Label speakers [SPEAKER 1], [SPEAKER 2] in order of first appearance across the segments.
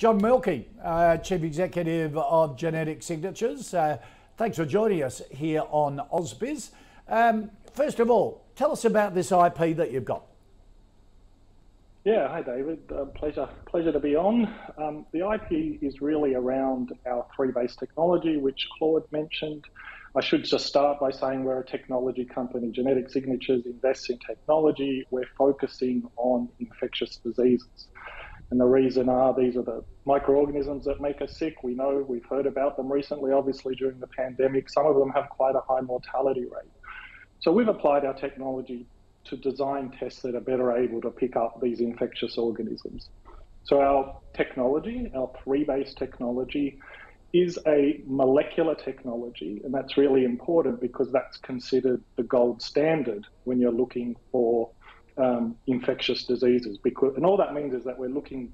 [SPEAKER 1] John Melki, uh, Chief Executive of Genetic Signatures. Uh, thanks for joining us here on AusBiz. Um, first of all, tell us about this IP that you've got.
[SPEAKER 2] Yeah, hi David. Uh, pleasure, pleasure to be on. Um, the IP is really around our three-base technology, which Claude mentioned. I should just start by saying we're a technology company. Genetic Signatures invests in technology. We're focusing on infectious diseases. And the reason are these are the microorganisms that make us sick. We know we've heard about them recently, obviously, during the pandemic. Some of them have quite a high mortality rate. So we've applied our technology to design tests that are better able to pick up these infectious organisms. So our technology, our three-base technology, is a molecular technology, and that's really important because that's considered the gold standard when you're looking for um, infectious diseases. Because, and all that means is that we're looking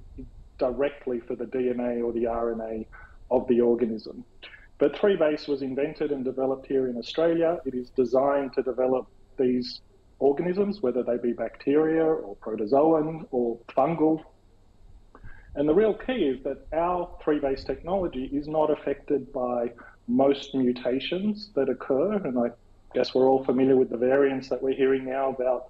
[SPEAKER 2] directly for the DNA or the RNA of the organism. But 3Base was invented and developed here in Australia. It is designed to develop these organisms, whether they be bacteria or protozoan or fungal. And the real key is that our 3Base technology is not affected by most mutations that occur. And I guess we're all familiar with the variants that we're hearing now about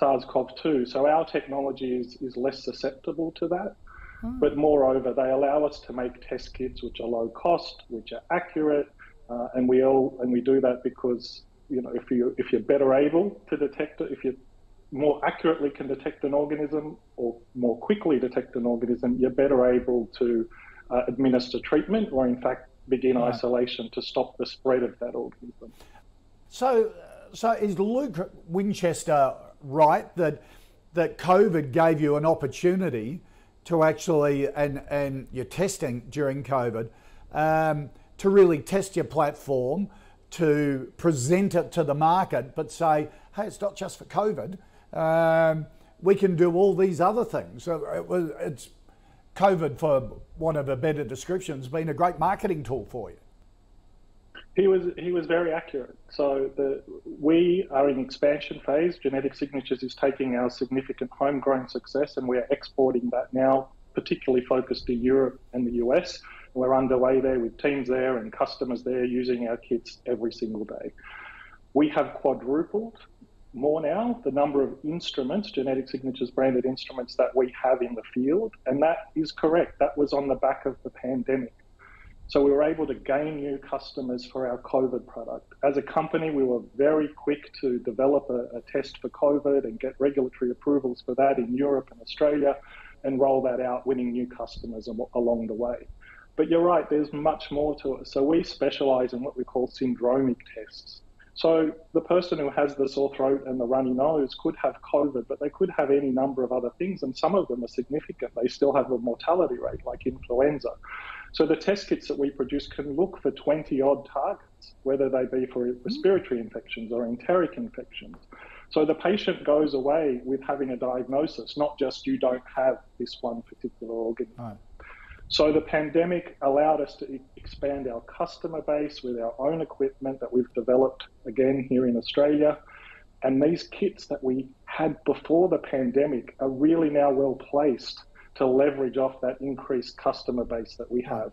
[SPEAKER 2] SARS-CoV-2. So our technology is, is less susceptible to that. Hmm. But moreover, they allow us to make test kits which are low cost, which are accurate, uh, and we all and we do that because you know if you if you're better able to detect it, if you more accurately can detect an organism or more quickly detect an organism, you're better able to uh, administer treatment or in fact begin yeah. isolation to stop the spread of that organism.
[SPEAKER 1] So, so is Luke Winchester right that that COVID gave you an opportunity to actually and and your testing during COVID um, to really test your platform, to present it to the market, but say, hey, it's not just for COVID. Um, we can do all these other things. So it was, it's COVID, for one of a better description, has been a great marketing tool for you.
[SPEAKER 2] He was he was very accurate. So the, we are in expansion phase. Genetic Signatures is taking our significant homegrown success and we're exporting that now, particularly focused in Europe and the US. We're underway there with teams there and customers there using our kits every single day. We have quadrupled more now the number of instruments, genetic signatures branded instruments that we have in the field, and that is correct. That was on the back of the pandemic. So we were able to gain new customers for our COVID product. As a company, we were very quick to develop a, a, test for COVID and get regulatory approvals for that in Europe and Australia and roll that out, winning new customers along the way. But you're right, there's much more to it. So we specialize in what we call syndromic tests. So the person who has the sore throat and the runny nose could have COVID, but they could have any number of other things, and some of them are significant. They still have a mortality rate like influenza. So the test kits that we produce can look for 20 odd targets, whether they be for mm-hmm. respiratory infections or enteric infections. So the patient goes away with having a diagnosis, not just you don't have this one particular organ. Right. So the pandemic allowed us to expand our customer base with our own equipment that we've developed again here in Australia. And these kits that we had before the pandemic are really now well placed to leverage off that increased customer base that we have.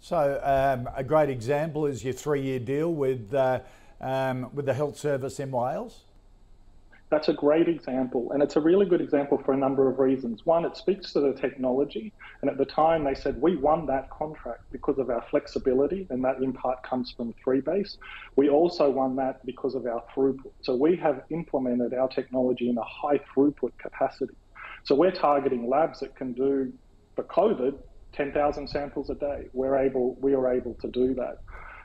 [SPEAKER 1] So um, a great example is your three-year deal with uh, um, with the health service in Wales.
[SPEAKER 2] That's a great example, and it's a really good example for a number of reasons. One, it speaks to the technology, and at the time they said we won that contract because of our flexibility, and that in part comes from 3Base. We also won that because of our throughput. So we have implemented our technology in a high throughput capacity. So we're targeting labs that can do for COVID 10,000 samples a day. We're able, we are able to do that.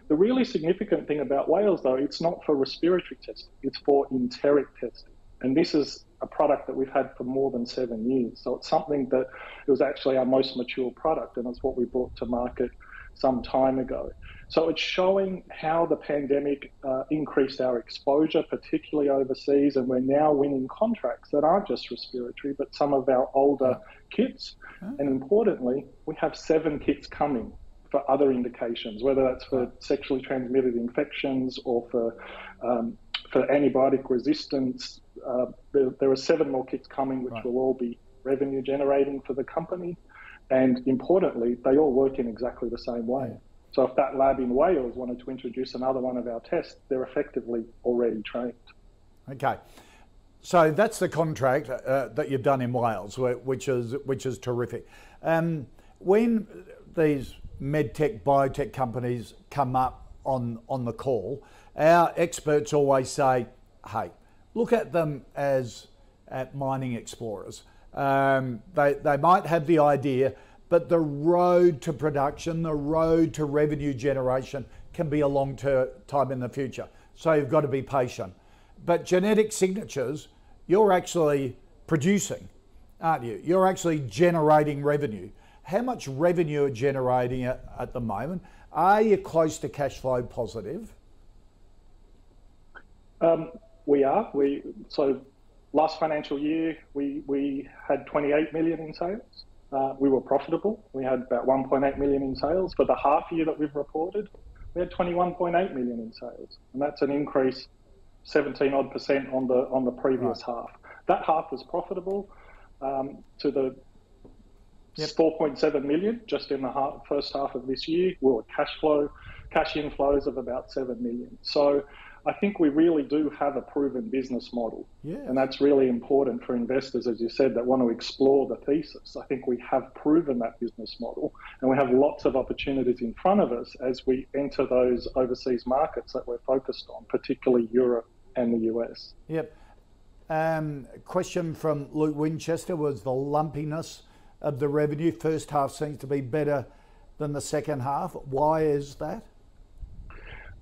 [SPEAKER 2] The really significant thing about Wales, though, it's not for respiratory testing; it's for enteric testing. And this is a product that we've had for more than seven years. So it's something that it was actually our most mature product, and it's what we brought to market some time ago. So it's showing how the pandemic uh, increased our exposure, particularly overseas, and we're now winning contracts that aren't just respiratory, but some of our older kits. And importantly, we have seven kits coming for other indications, whether that's for sexually transmitted infections or for um, for antibiotic resistance. Uh, there, there, are seven more kits coming, which right. will all be revenue generating for the company. And importantly, they all work in exactly the same way. So if that lab in Wales wanted to introduce another one of our tests, they're effectively already trained.
[SPEAKER 1] Okay. So that's the contract uh, that you've done in Wales, which is which is terrific. Um, when these medtech, biotech companies come up on on the call, our experts always say, "Hey, look at them as at mining explorers. Um, they they might have the idea, but the road to production, the road to revenue generation, can be a long time in the future. So you've got to be patient." But genetic signatures you're actually producing, aren't you? You're actually generating revenue. How much revenue are generating at, at the moment? Are you close to cash flow positive?
[SPEAKER 2] Um, we are. We so last financial year we we had 28 million in sales. Uh, we were profitable. We had about 1.8 million in sales. For the half year that we've reported, we had 21.8 million in sales, and that's an increase 17 odd percent on the on the previous right. half. That half was profitable um, to the yep. 4.7 million just in the half, first half of this year. We were cash flow, cash inflows of about 7 million. So I think we really do have a proven business model. Yes. And that's really important for investors, as you said, that want to explore the thesis. I think we have proven that business model and we have lots of opportunities in front of us as we enter those overseas markets that we're focused on, particularly Europe and the US.
[SPEAKER 1] Yep. Um, question from Luke Winchester was the lumpiness of the revenue. First half seems to be better than the second half. Why is that?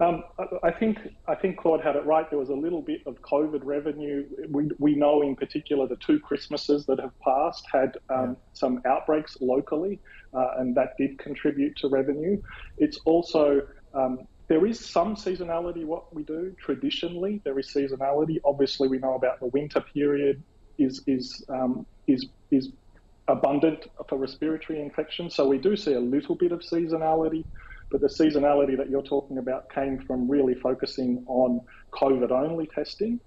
[SPEAKER 2] Um, I think I think Claude had it right. There was a little bit of COVID revenue. We, we know in particular the two Christmases that have passed had um, yeah. some outbreaks locally, uh, and that did contribute to revenue. It's also um, there is some seasonality what we do traditionally. There is seasonality. Obviously, we know about the winter period is is um, is is abundant for respiratory infections. So we do see a little bit of seasonality. But the seasonality that you're talking about came from really focusing on COVID only testing.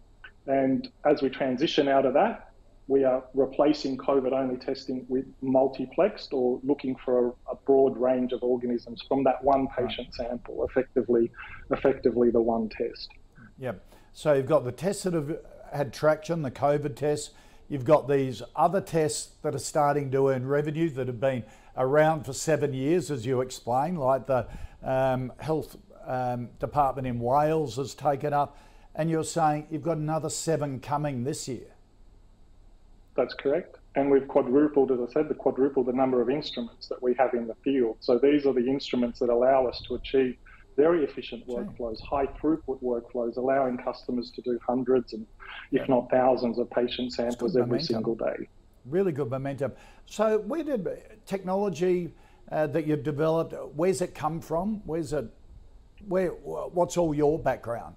[SPEAKER 2] And as we transition out of that, we are replacing COVID only testing with multiplexed or looking for a, a, broad range of organisms from that one patient right. sample, effectively, effectively the one test.
[SPEAKER 1] Yep. So you've got the tests that have had traction, the COVID tests. You've got these other tests that are starting to earn revenue that have been around for seven years, as you explained, like the um, health um, department in Wales has taken up, and you're saying you've got another seven coming this year.
[SPEAKER 2] That's correct. And we've quadrupled, as I said, the quadrupled the number of instruments that we have in the field. So these are the instruments that allow us to achieve very efficient workflows, high throughput workflows, allowing customers to do hundreds and, if not thousands, of patient samples every momentum. single day
[SPEAKER 1] really good momentum. So, where did technology uh, that you've developed? Where's it come from? Where's it? Where? What's all your background?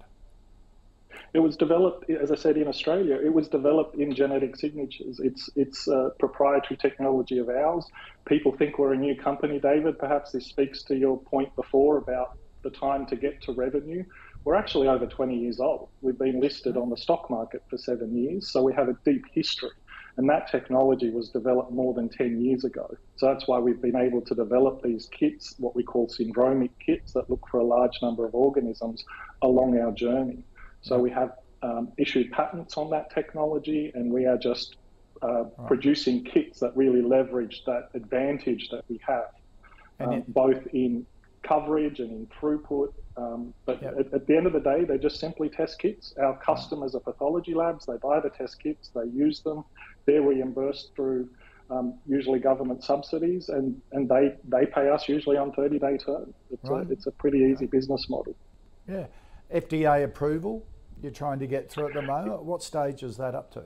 [SPEAKER 2] It was developed, as I said, in Australia. It was developed in genetic signatures. It's it's a proprietary technology of ours. People think we're a new company, David. Perhaps this speaks to your point before about the time to get to revenue. We're actually over 20 years old. We've been listed on the stock market for seven years, so we have a deep history. And that technology was developed more than 10 years ago. So that's why we've been able to develop these kits, what we call syndromic kits, that look for a large number of organisms along our journey. So we have um, issued patents on that technology, and we are just uh, right. producing kits that really leverage that advantage that we have, um, both in coverage and in throughput. Um, but yep. at, at, the end of the day, they're just simply test kits. Our customers are pathology labs. They buy the test kits, they use them, they're reimbursed through um, usually government subsidies, and, and they, they pay us usually on 30 day terms. It's, right. a, it's a pretty easy business model.
[SPEAKER 1] Yeah. FDA approval you're trying to get through at the moment. What stage is that up to?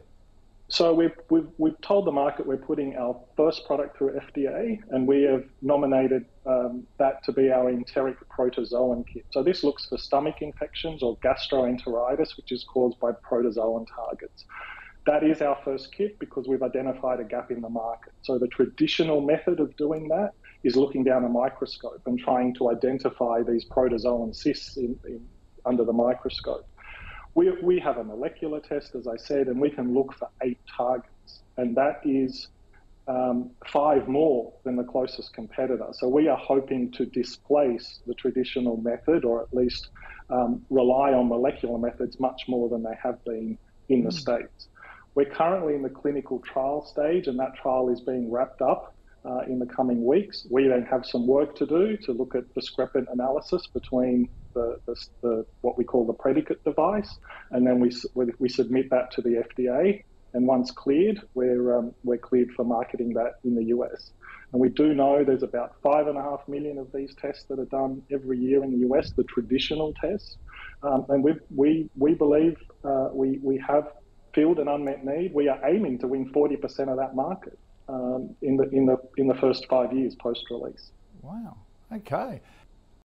[SPEAKER 2] So we've, we've, we've told the market we're putting our first product through FDA, and we have nominated um, that to be our enteric protozoan kit. So this looks for stomach infections or gastroenteritis, which is caused by protozoan targets. That is our first kit because we've identified a gap in the market. So the traditional method of doing that is looking down a microscope and trying to identify these protozoan cysts in, in, under the microscope. We, we have a molecular test, as I said, and we can look for eight targets. And that is um, five more than the closest competitor. So we are hoping to displace the traditional method or at least um, rely on molecular methods much more than they have been in the mm. States. We're currently in the clinical trial stage, and that trial is being wrapped up uh, in the coming weeks. We then have some work to do to look at discrepant analysis between the, the, the what we call the predicate device, and then we, we submit that to the FDA. And once cleared, we're, um, we're cleared for marketing that in the US. And we do know there's about five and a half million of these tests that are done every year in the US, the traditional tests. Um, and we, we, we believe uh, we, we have filled an unmet need. We are aiming to win 40% of that market um, in, the, in, the, in the first five years post release.
[SPEAKER 1] Wow. Okay.